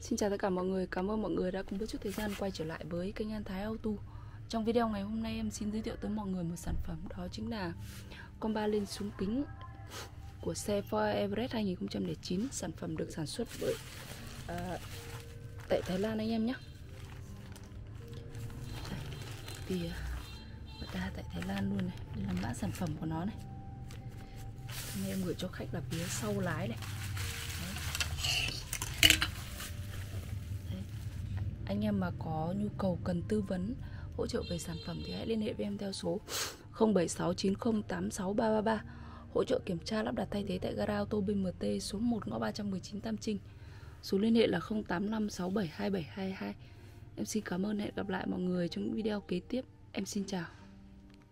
Xin chào tất cả mọi người, cảm ơn mọi người đã cùng bước chút thời gian quay trở lại với kênh An Thái Auto. Trong video ngày hôm nay em xin giới thiệu tới mọi người một sản phẩm đó chính là con ba lên súng kính của xe Ford Everest 2009 Sản phẩm được sản xuất bởi à, tại Thái Lan anh em nhé. Thì à, uh, ra tại Thái Lan luôn này, đây là mã sản phẩm của nó này. Hôm nay em gửi cho khách là phía sau lái này. Anh em mà có nhu cầu cần tư vấn, hỗ trợ về sản phẩm thì hãy liên hệ với em theo số 0769086333 hỗ trợ kiểm tra lắp đặt thay thế tại gara ô tô BMT số 1 ngõ 319 Tam Trinh. Số liên hệ là 0856727222 em xin cảm ơn, hẹn gặp lại mọi người trong những video kế tiếp. Em xin chào.